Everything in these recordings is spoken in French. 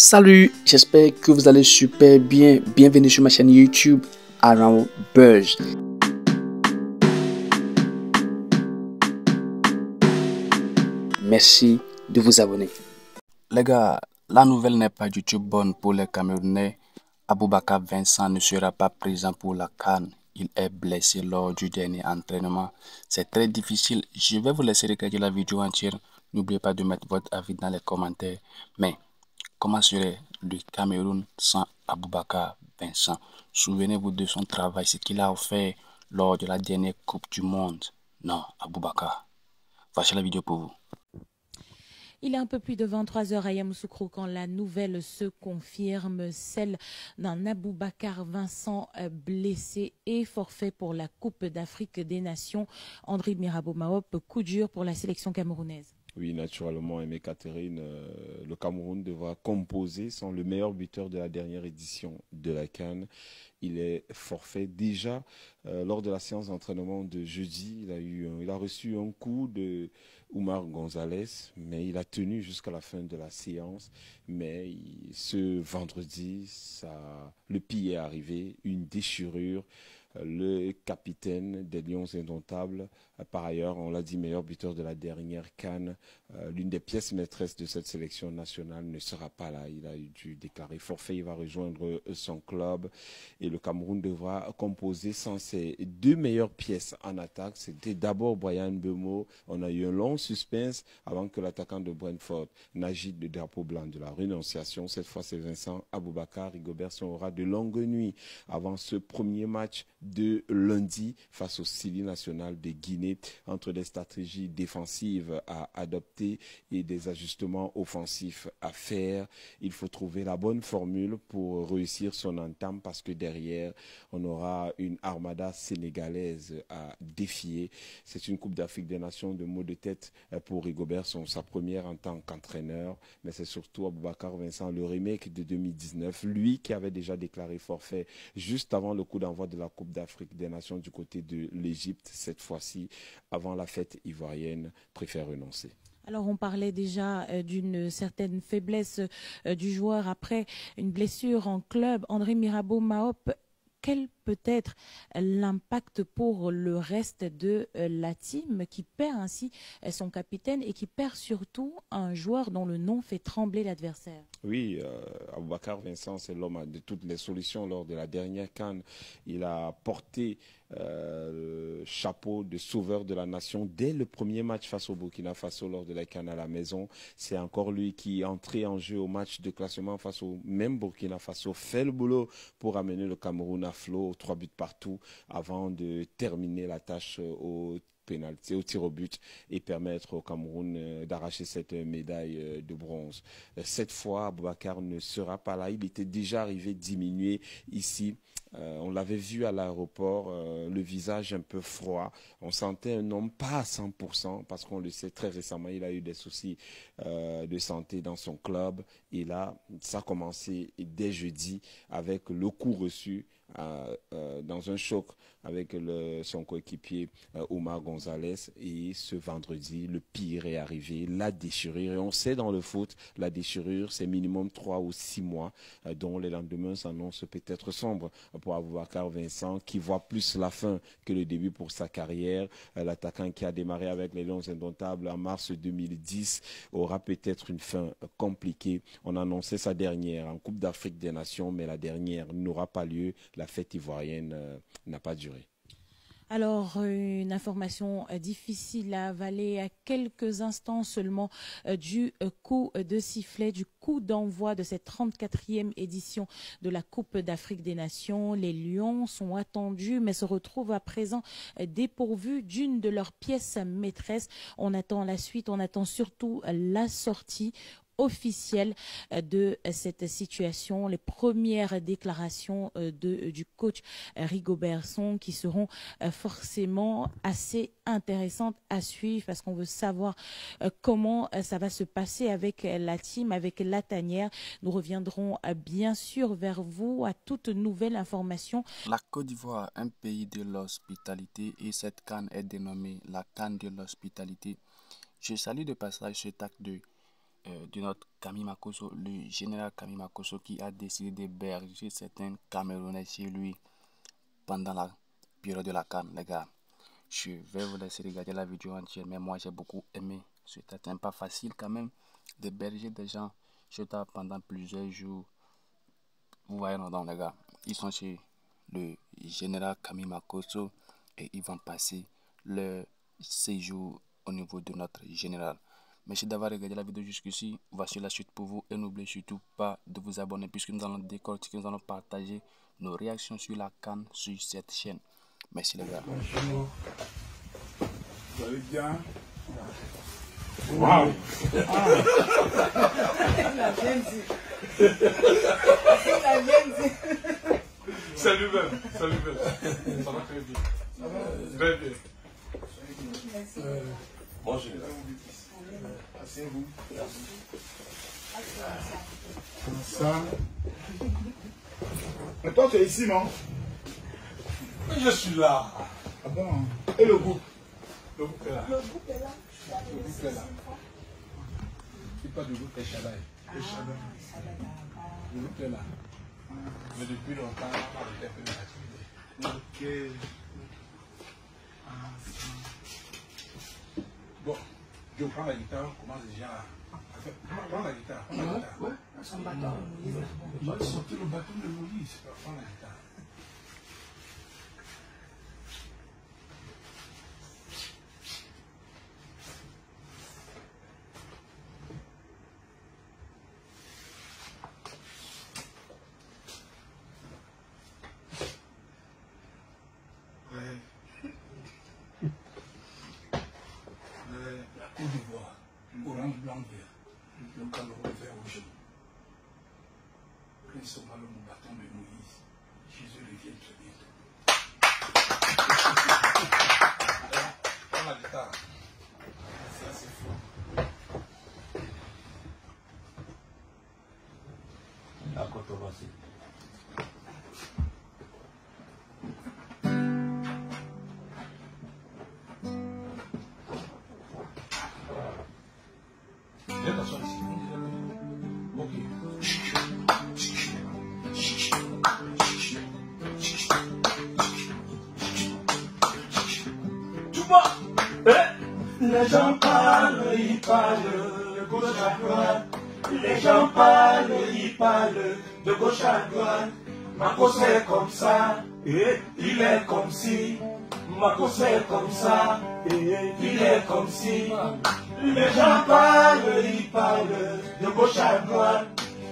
Salut, j'espère que vous allez super bien. Bienvenue sur ma chaîne YouTube Around Buzz. Merci de vous abonner. Les gars, la nouvelle n'est pas du tout bonne pour les Camerounais. Aboubakar Vincent ne sera pas présent pour la Cannes. Il est blessé lors du dernier entraînement. C'est très difficile. Je vais vous laisser regarder la vidéo entière. N'oubliez pas de mettre votre avis dans les commentaires. Mais comment serait le Cameroun sans Aboubakar Vincent? Souvenez-vous de son travail, ce qu'il a offert lors de la dernière Coupe du Monde. Non, Aboubakar. Voici la vidéo pour vous. Il est un peu plus de 23 heures à Yamoussoukro quand la nouvelle se confirme, celle d'un Aboubakar Vincent euh, blessé et forfait pour la Coupe d'Afrique des Nations. André Mirabeau Maop, coup dur pour la sélection camerounaise. Oui, naturellement, Aimé Catherine, euh, le Cameroun devra composer sans le meilleur buteur de la dernière édition de la Cannes. Il est forfait déjà euh, lors de la séance d'entraînement de jeudi. Il a, eu, il a reçu un coup de Oumar Gonzalez, mais il a tenu jusqu'à la fin de la séance. Mais ce vendredi, le pire est arrivé, une déchirure le capitaine des Lions indomptables. Par ailleurs, on l'a dit, meilleur buteur de la dernière Cannes. Euh, l'une des pièces maîtresses de cette sélection nationale ne sera pas là. Il a dû déclarer forfait. Il va rejoindre euh, son club le Cameroun devra composer sans ses deux meilleures pièces en attaque. C'était d'abord Brian Bemo. On a eu un long suspense avant que l'attaquant de Brentford n'agite le drapeau blanc de la renonciation. Cette fois, c'est Vincent Aboubakar. Rigobertson aura de longues nuits avant ce premier match de lundi face au Sili national de Guinée entre des stratégies défensives à adopter et des ajustements offensifs à faire. Il faut trouver la bonne formule pour réussir son entame parce que derrière, on aura une armada sénégalaise à défier. C'est une Coupe d'Afrique des Nations de mots de tête pour Rigobert, son, sa première en tant qu'entraîneur, mais c'est surtout Aboubacar Vincent, le remake de 2019, lui qui avait déjà déclaré forfait juste avant le coup d'envoi de la Coupe d'Afrique des Nations du côté de l'Égypte, cette fois-ci, avant la fête ivoirienne, préfère renoncer. Alors on parlait déjà euh, d'une certaine faiblesse euh, du joueur après une blessure en club. André Mirabeau Maop, quel peut être l'impact pour le reste de euh, la team qui perd ainsi son capitaine et qui perd surtout un joueur dont le nom fait trembler l'adversaire? Oui, euh, Aboubakar Vincent, c'est l'homme de toutes les solutions lors de la dernière canne. Il a porté euh, chapeau de sauveur de la nation dès le premier match face au Burkina Faso lors de la canne à la maison. C'est encore lui qui est entré en jeu au match de classement face au même Burkina Faso, fait le boulot pour amener le Cameroun à flot, trois buts partout, avant de terminer la tâche au pénalty, au tir au but et permettre au Cameroun euh, d'arracher cette médaille euh, de bronze. Euh, cette fois, Aboubacar ne sera pas là. Il était déjà arrivé diminué ici. on l'avait vu à l'aéroport, le visage un peu froid. On sentait un homme pas à 100% parce qu'on le sait très récemment, il a eu des soucis de santé dans son club. Et là, ça a commencé dès jeudi avec le coup reçu dans un choc avec son coéquipier Omar Gonzalez et ce vendredi, le pire est arrivé, la déchirure. Et on sait dans le foot, la déchirure, c'est minimum 3 ou 6 mois, euh, dont les lendemains s'annoncent peut-être sombres pour Aboubakar Vincent, qui voit plus la fin que le début pour sa carrière. Euh, l'attaquant qui a démarré avec les Lions Indomptables en mars 2010 aura peut-être une fin compliquée. On annonçait sa dernière en Coupe d'Afrique des Nations, mais la dernière n'aura pas lieu. La fête ivoirienne euh, n'a pas duré. Alors, une information euh, difficile à avaler à quelques instants seulement euh, du coup de sifflet, du coup d'envoi de cette 34e édition de la Coupe d'Afrique des Nations. Les Lions sont attendus, mais se retrouvent à présent dépourvus d'une de leurs pièces maîtresses. On attend la suite, on attend surtout la sortie officielle euh, de cette situation, les premières déclarations euh, de, du coach euh, Rigobertson qui seront forcément assez intéressantes à suivre parce qu'on veut savoir comment ça va se passer avec la team, avec la tanière. Nous reviendrons bien sûr vers vous à toute nouvelle information. La Côte d'Ivoire, un pays de l'hospitalité et cette canne est dénommée la canne de l'hospitalité. Je salue de passage cet acte de euh, de notre Camille Makoso, le général Camille Makoso qui a décidé d'héberger certains Camerounais chez lui pendant la période de la canne, les gars. Je vais vous laisser regarder la vidéo entière, mais moi j'ai beaucoup aimé. C'était pas facile quand même d'héberger des gens chez toi pendant plusieurs jours. Vous voyez, non, les gars, ils sont chez le général Camille Makoso et ils vont passer leur séjour au niveau de notre général. Merci d'avoir regardé la vidéo jusqu'ici. Voici la suite pour vous. Et n'oubliez surtout pas de vous abonner puisque nous allons décortiquer, nous allons partager nos réactions sur la canne sur cette chaîne. Merci les gars. Bonjour. Vous allez bien? Waouh Il a bien dit. Il a bien dit. Salut Ben, salut Ben. Ça va très bien. Ça va Très bien. Merci. Bon général. Asseyez-vous. Ça. Mais toi, tu es ici, non? Je suis là. Ah bon Et le groupe? Le groupe est là. Le groupe est là. Le groupe est là. C'est pas du groupe, c'est Shaddai. Le Ah, Shaddai. va là-bas. Le groupe est là. Mais depuis longtemps, on a arrêté un peu l'activité. Ok. Ah, je prends la guitare, on commence déjà à faire. Prends la guitare, prends la guitare. Ouais. Son bâton, Moïse. Sortir le bâton de Moïse. Prends la guitare. Ouais. Ouais. La Côte d'Ivoire, orange, blanc, vert. Le Cameroun, vert, rouge. Christ aura le bâton de Moïse. Jésus revient très bientôt. Les gens parlent, ils parlent de gauche à droite. Les gens parlent, ils parlent de gauche à droite. C'est comme ça, et il est comme si. Marco c'est comme ça, et il est comme si. Les gens parlent, ils parlent de gauche à droite.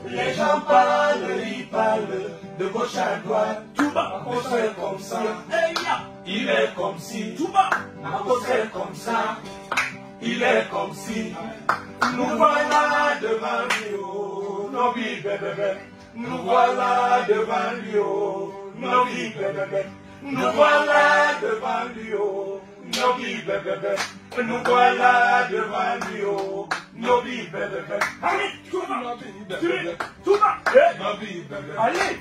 Les gens parlent, ils parlent de gauche à droite. Marco c'est comme ça, il est comme si. Marco c'est comme ça, il est comme si. Nous voilà devant lui, oh, nos vies, bébé. Nous voilà devant lui, oh, nos vies, bébé. Nous voilà devant lui, oh, nos vies, bébé. Nous voilà devant lui, oh, nos vies, bébé. Allez, tout va, tout va, nos vies, bébé. Allez,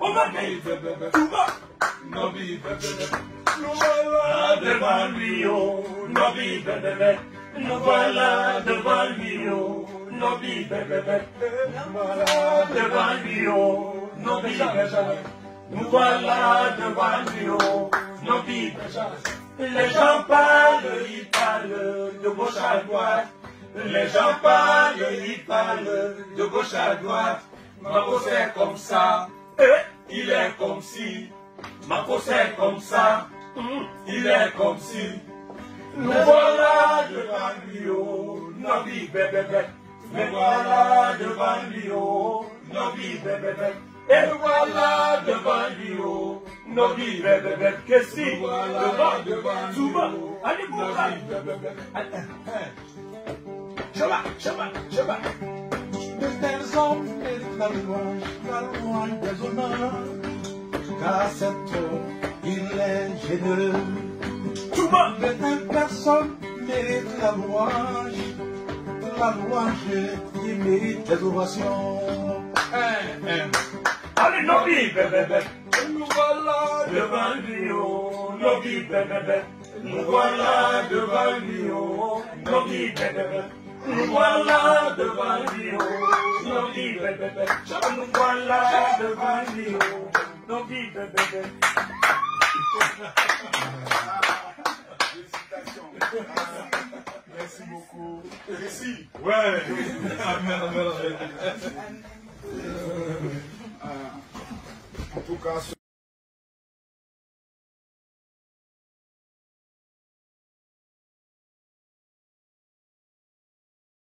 on va tout va, nos vies, bébé. Nous voilà devant lui, oh, nos vies, bébé. Nous voilà devant lui, oh, nos vies, bébé. Nous voilà devant lui, oh, nos vies, bébé. Nous voilà devant lui, oh, nos vies, bébé. Les gens parlent, ils parlent de gauche à droite. Les gens parlent, ils parlent de gauche à droite. Marco c'est comme ça, eh, il est comme si. Marco c'est comme ça, hum, il est comme si. Nous voilà devant lui, oh, nos vies, bébé. Nous voilà devant lui, oh, nos vies, bébé. Et nous voilà devant lui, oh, nos vies, bébé, bébé. Qu'est-ce que devant, devant, tout va. Allez, bébé. Je vais, je vais, je vais. De tels hommes méritent la louange, la louange des honneurs, car cet homme, il est généreux. Tout va. De telles personnes méritent la louange, la louange qui mérite les ovations. Hein, hein. Allez, vies, bébé. Nous voilà devant nos vies, bébé. Nous voilà devant nos vies, bébé, nous voilà devant oh, nos vies, bébé, nous voilà devant oh, nos vies, bébé. Merci beaucoup. Merci. Ouais. Amen, amen, amen. En tout cas,